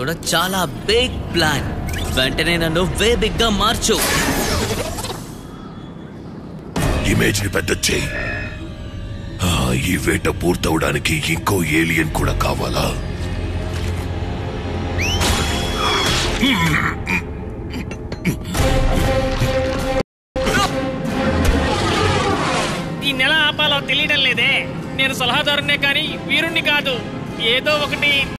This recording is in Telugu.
కూడా చాలా బిగ్ ప్లాన్ వెంటనే నన్ను వే బిగ్గా మార్చు. ఇమేజ్ని పెద్ద చేయి. ఈ వేట పూర్తవడానికి ఇంకో ఏలియన్ కూడా కావాలా? ఈ నెల ఆపాలో తెలియడం లేదే. నేను సలహాదారునే కానీ వీరుణ్ణి కాదు. ఏదో ఒకటి